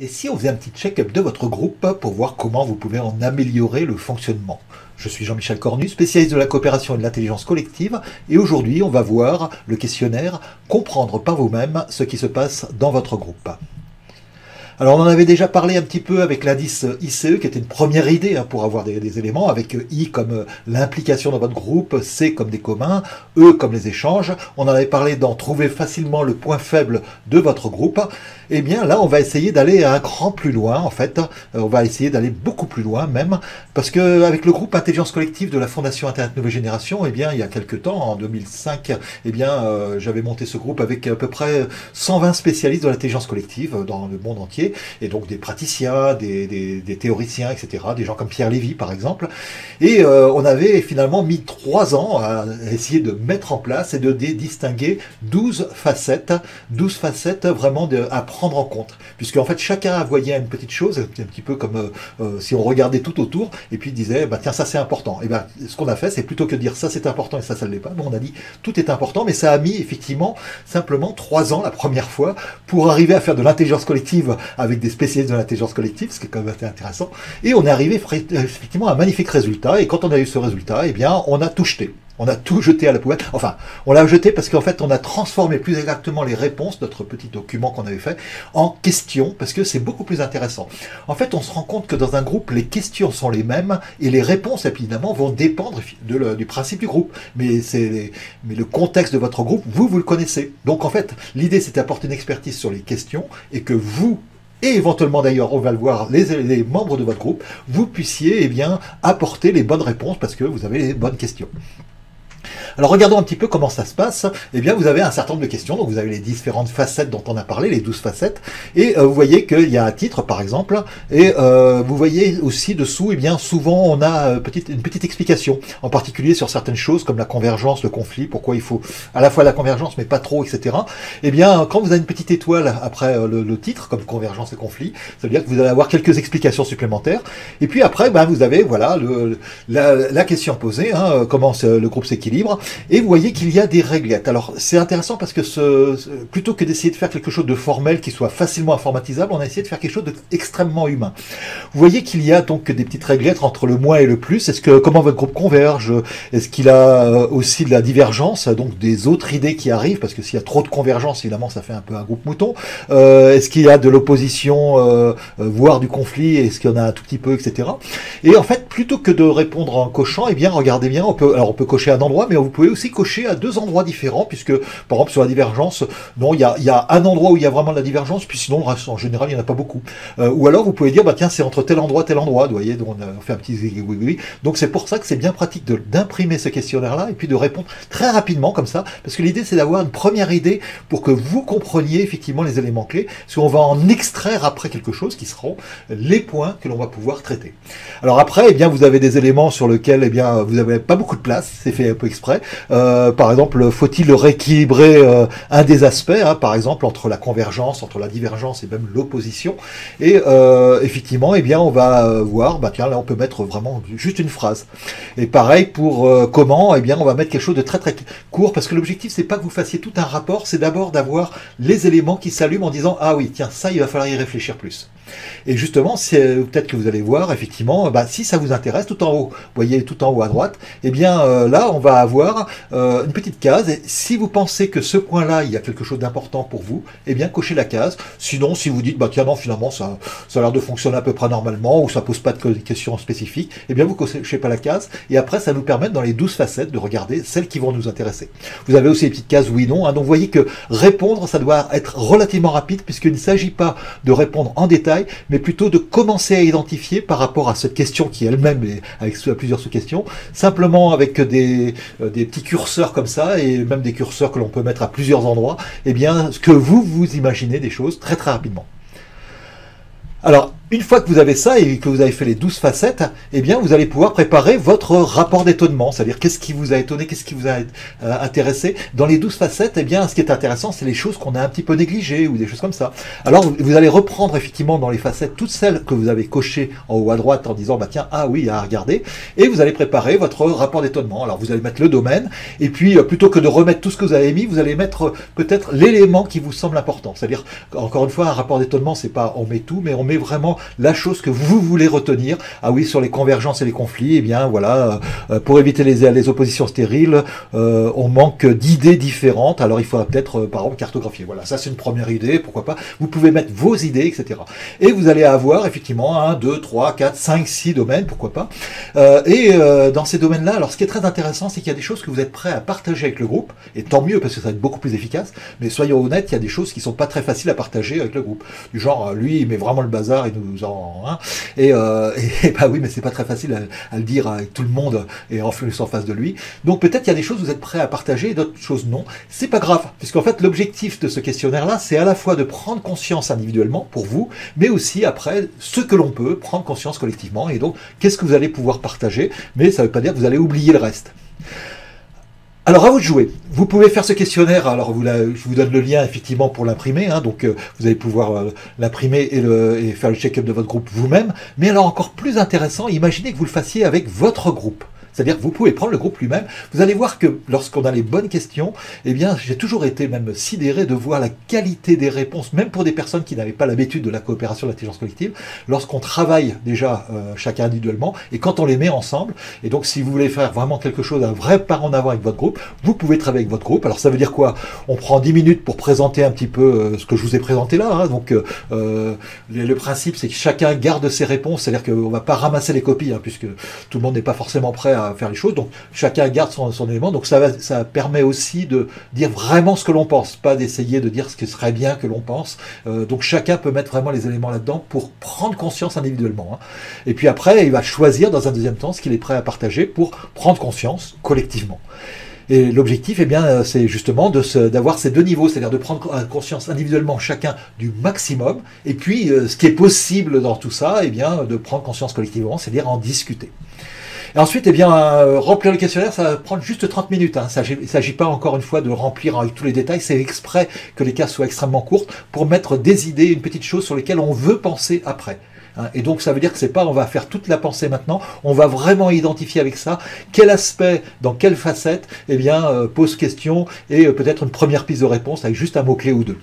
Et si on faisait un petit check-up de votre groupe pour voir comment vous pouvez en améliorer le fonctionnement Je suis Jean-Michel Cornu, spécialiste de la coopération et de l'intelligence collective, et aujourd'hui on va voir le questionnaire Comprendre par vous-même ce qui se passe dans votre groupe. Alors on en avait déjà parlé un petit peu avec l'indice ICE, qui était une première idée hein, pour avoir des, éléments, avec I comme euh, l'implication dans votre groupe, C comme des communs, E comme les échanges. On en avait parlé d'en trouver facilement le point faible de votre groupe. Eh bien là, on va essayer d'aller un cran plus loin, en fait. Euh, on va essayer d'aller beaucoup plus loin même, parce que avec le groupe Intelligence Collective de la Fondation Internet Nouvelle Génération, eh bien il y a quelques temps, en 2005, eh bien euh, j'avais monté ce groupe avec à peu près 120 spécialistes de l'intelligence collective dans le monde entier et donc des praticiens, des, théoriciens, etc., des gens comme Pierre Lévy par exemple. Et euh, on avait finalement mis trois ans à essayer de mettre en place et de distinguer 12 facettes, 12 facettes vraiment à prendre en compte. Puisque en fait chacun voyait une petite chose, un petit peu comme euh, euh, si on regardait tout autour et puis disait, bah, tiens ça c'est important. Et bien ce qu'on a fait c'est plutôt que de dire ça c'est important et ça ça ne l'est pas, on a dit tout est important, mais ça a mis effectivement simplement trois ans la première fois pour arriver à faire de l'intelligence collective avec des spécialistes de l'intelligence collective, ce qui est quand même intéressant. Et on est arrivé effectivement à un magnifique résultat. Et quand on a eu ce résultat, eh bien, on a tout jeté. On a tout jeté à la poubelle. Enfin, on l'a jeté parce qu'en fait, on a transformé plus exactement les réponses, notre petit document qu'on avait fait, en questions, parce que c'est beaucoup plus intéressant. En fait, on se rend compte que dans un groupe, les questions sont les mêmes et les réponses, évidemment, vont dépendre du principe du groupe. Mais, c'est, mais le contexte de votre groupe, vous, vous le connaissez. Donc, en fait, l'idée, c'est d'apporter une expertise sur les questions et que vous, et éventuellement d'ailleurs, on va le voir, les, membres de votre groupe, vous puissiez eh bien, apporter les bonnes réponses parce que vous avez les bonnes questions. Alors regardons un petit peu comment ça se passe. Eh bien, vous avez un certain nombre de questions. Donc vous avez les différentes facettes dont on a parlé, les 12 facettes. Et euh, vous voyez qu'il y a un titre, par exemple. Et euh, vous voyez aussi dessous, eh bien, souvent on a euh, une petite explication, en particulier sur certaines choses comme la convergence, le conflit, pourquoi il faut à la fois la convergence, mais pas trop, etc. Eh bien, quand vous avez une petite étoile après le, titre, comme convergence et conflit, ça veut dire que vous allez avoir quelques explications supplémentaires. Et puis après, ben, vous avez voilà la, question posée, hein, comment le groupe s'équilibre. Et vous voyez qu'il y a des réglettes. Alors c'est intéressant parce que ce, plutôt que d'essayer de faire quelque chose de formel qui soit facilement informatisable, on a essayé de faire quelque chose d'extrêmement humain. Vous voyez qu'il y a donc des petites réglettes entre le moins et le plus. Est-ce que comment votre groupe converge? Est-ce qu'il a euh, aussi de la divergence, donc des autres idées qui arrivent Parce que s'il y a trop de convergence, évidemment, ça fait un peu un groupe mouton. Euh, est-ce qu'il y a de l'opposition, euh, voire du conflit? Est-ce qu'il y en a un tout petit peu, etc. Et en fait, plutôt que de répondre en cochant, eh bien, regardez bien. On peut, alors, on peut cocher un endroit, mais vous pouvez aussi cocher à deux endroits différents, puisque par exemple sur la divergence, non, il y a, y a, un endroit où il y a vraiment de la divergence, puis sinon en général il n'y en a pas beaucoup. Euh, ou alors vous pouvez dire, bah tiens, c'est entre tel endroit, tel endroit, vous voyez, donc on fait un petit Donc c'est pour ça que c'est bien pratique d'imprimer ce questionnaire-là et puis de répondre très rapidement comme ça, parce que l'idée c'est d'avoir une première idée pour que vous compreniez effectivement les éléments clés, parce qu'on va en extraire après quelque chose qui seront les points que l'on va pouvoir traiter. Alors après, eh bien, vous avez des éléments sur lesquels eh bien, vous n'avez pas beaucoup de place, c'est fait un peu exprès. Euh, par exemple, faut-il rééquilibrer euh, un des aspects, hein, par exemple, entre la convergence, entre la divergence et même l'opposition. Et euh, effectivement, eh bien, on va voir, bah tiens, là, on peut mettre vraiment juste une phrase. Et pareil pour comment, eh bien, on va mettre quelque chose de très très court, parce que l'objectif, c'est pas que vous fassiez tout un rapport, c'est d'abord d'avoir les éléments qui s'allument en disant, ah oui, tiens, ça, il va falloir y réfléchir plus. Et justement, c'est peut-être que vous allez voir, effectivement, bah, si ça vous intéresse, tout en haut, vous voyez tout en haut à droite, eh bien là, on va avoir euh, une petite case. Et si vous pensez que ce point-là, il y a quelque chose d'important pour vous, eh bien, cochez la case. Sinon, si vous dites, bah tiens, non, finalement, ça, ça a l'air de fonctionner à peu près normalement, ou ça pose pas de questions spécifiques, eh bien, vous cochez pas la case. Et après, ça nous permet, dans les 12 facettes, de regarder celles qui vont nous intéresser. Vous avez aussi les petites cases oui, non. Hein. donc, vous voyez que répondre, ça doit être relativement rapide, puisqu'il ne s'agit pas de répondre en détail, mais plutôt de commencer à identifier par rapport à cette question qui elle-même est avec plusieurs sous-questions, simplement avec des, euh, petits curseurs comme ça, et même des curseurs que l'on peut mettre à plusieurs endroits, eh bien, ce que vous vous imaginez des choses très très rapidement. Alors, une fois que vous avez ça et que vous avez fait les 12 facettes, eh bien, vous allez pouvoir préparer votre rapport d'étonnement. C'est-à-dire, qu'est-ce qui vous a étonné, qu'est-ce qui vous a euh, intéressé? Dans les 12 facettes, eh bien, ce qui est intéressant, c'est les choses qu'on a un petit peu négligées ou des choses comme ça. Alors, vous, allez reprendre effectivement dans les facettes toutes celles que vous avez cochées en haut à droite en disant, bah tiens, ah oui, à regarder. Et vous allez préparer votre rapport d'étonnement. Alors, vous allez mettre le domaine. Et puis, euh, plutôt que de remettre tout ce que vous avez mis, vous allez mettre euh, peut-être l'élément qui vous semble important. C'est-à-dire, encore une fois, un rapport d'étonnement, c'est pas on met tout, mais on met vraiment la chose que vous voulez retenir. Ah oui, sur les convergences et les conflits, eh bien voilà, euh, pour éviter les, les oppositions stériles, euh, on manque d'idées différentes. Alors il faudra peut-être, euh, par exemple, cartographier. Voilà, ça c'est une première idée, pourquoi pas. Vous pouvez mettre vos idées, etc. Et vous allez avoir effectivement 1, 2, 3, 4, 5, 6 domaines, pourquoi pas. et dans ces domaines-là, alors ce qui est très intéressant, c'est qu'il y a des choses que vous êtes prêts à partager avec le groupe, et tant mieux parce que ça va être beaucoup plus efficace. Mais soyons honnêtes, il y a des choses qui sont pas très faciles à partager avec le groupe. Du genre, lui, il met vraiment le bazar, et nous en. Hein, et, et, bah oui, mais c'est pas très facile à, le dire avec tout le monde et en plus en face de lui. Donc peut-être il y a des choses que vous êtes prêts à partager et d'autres choses non. C'est pas grave, puisqu'en fait l'objectif de ce questionnaire-là, c'est à la fois de prendre conscience individuellement pour vous, mais aussi après ce que l'on peut prendre conscience collectivement. Et donc qu'est-ce que vous allez pouvoir partager, mais ça veut pas dire que vous allez oublier le reste. Alors à vous de jouer. Vous pouvez faire ce questionnaire. Alors je vous donne le lien effectivement pour l'imprimer. Hein, donc euh, vous allez pouvoir euh, l'imprimer et, faire le check-up de votre groupe vous-même. Mais alors encore plus intéressant, imaginez que vous le fassiez avec votre groupe. C'est-à-dire que vous pouvez prendre le groupe lui-même. Vous allez voir que lorsqu'on a les bonnes questions, eh bien, j'ai toujours été même sidéré de voir la qualité des réponses, même pour des personnes qui n'avaient pas l'habitude de la coopération de l'intelligence collective, lorsqu'on travaille déjà euh, chacun individuellement et quand on les met ensemble. Et donc, si vous voulez faire vraiment quelque chose, un vrai pas en avant avec votre groupe, vous pouvez travailler avec votre groupe. Alors, ça veut dire quoi? On prend 10 minutes pour présenter un petit peu euh, ce que je vous ai présenté là. Hein. Donc, euh, le principe, c'est que chacun garde ses réponses. C'est-à-dire qu'on ne va pas ramasser les copies, hein, puisque tout le monde n'est pas forcément prêt à faire les choses. Donc chacun garde son, élément. Donc ça, permet aussi de dire vraiment ce que l'on pense, pas d'essayer de dire ce qui serait bien que l'on pense. Euh, donc chacun peut mettre vraiment les éléments là-dedans pour prendre conscience individuellement. Hein. Et puis après, il va choisir dans un deuxième temps ce qu'il est prêt à partager pour prendre conscience collectivement. Et l'objectif, eh bien, euh, c'est justement d'avoir ces deux niveaux, c'est-à-dire de prendre conscience individuellement chacun du maximum, et puis euh, ce qui est possible dans tout ça, eh bien, de prendre conscience collectivement, c'est-à-dire en discuter. Et ensuite, eh bien, euh, remplir le questionnaire, ça va prendre juste 30 minutes. Hein. Il ne s'agit pas encore une fois de remplir avec tous les détails. C'est exprès que les cases soient extrêmement courtes pour mettre des idées, une petite chose sur lesquelles on veut penser après. Hein. Et donc ça veut dire que c'est pas on va faire toute la pensée maintenant, on va vraiment identifier avec ça quel aspect, dans quelle facette, eh bien euh, pose question et euh, peut-être une première piste de réponse avec juste un mot clé ou deux.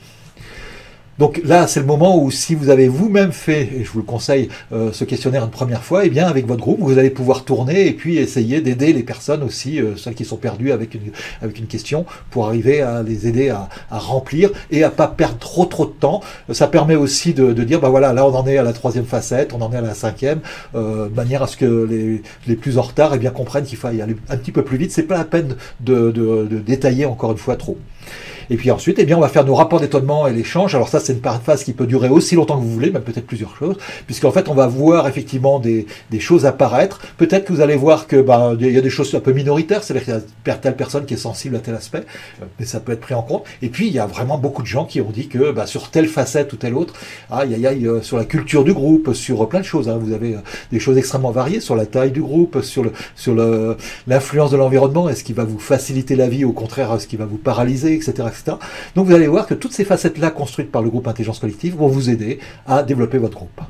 Donc là, c'est le moment où si vous avez vous-même fait, et je vous le conseille, euh, ce questionnaire une première fois, eh bien avec votre groupe, vous allez pouvoir tourner et puis essayer d'aider les personnes aussi, euh, celles qui sont perdues avec une, avec une question, pour arriver à les aider à, remplir et à pas perdre trop trop de temps. Ça permet aussi de, dire, bah voilà, là on en est à la troisième facette, on en est à la cinquième, euh, de manière à ce que les, les plus en retard eh bien, comprennent qu'il faut aller un petit peu plus vite. C'est pas la peine de, de détailler encore une fois trop. Et puis ensuite, eh bien, on va faire nos rapports d'étonnement et l'échange. Alors ça, c'est une phase qui peut durer aussi longtemps que vous voulez, même peut-être plusieurs choses, puisqu'en fait, on va voir effectivement des, des choses apparaître. Peut-être que vous allez voir que ben, il y a des choses un peu minoritaires, c'est-à-dire qu'il y a telle personne qui est sensible à tel aspect, euh, mais ça peut être pris en compte. Et puis, il y a vraiment beaucoup de gens qui ont dit que ben, sur telle facette ou telle autre, aïe aïe, euh, sur la culture du groupe, sur plein de choses. Hein. Vous avez euh, des choses extrêmement variées sur la taille du groupe, sur le sur l'influence de l'environnement, est-ce qui va vous faciliter la vie, au contraire, est-ce qui va vous paralyser, etc., etc. Donc vous allez voir que toutes ces facettes-là construites par le groupe Intelligence Collective vont vous aider à développer votre groupe.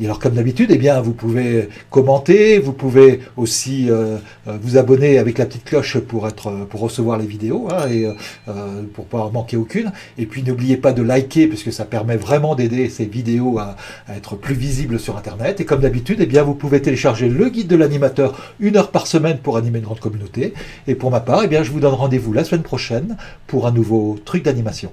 Et alors, comme d'habitude, eh bien, vous pouvez commenter, vous pouvez aussi euh, euh, vous abonner avec la petite cloche pour être, pour recevoir les vidéos hein, et euh, pour pas manquer aucune. Et puis, n'oubliez pas de liker, puisque ça permet vraiment d'aider ces vidéos à, être plus visibles sur Internet. Et comme d'habitude, eh bien, vous pouvez télécharger le guide de l'animateur une heure par semaine pour animer une grande communauté. Et pour ma part, eh bien, je vous donne rendez-vous la semaine prochaine pour un nouveau truc d'animation.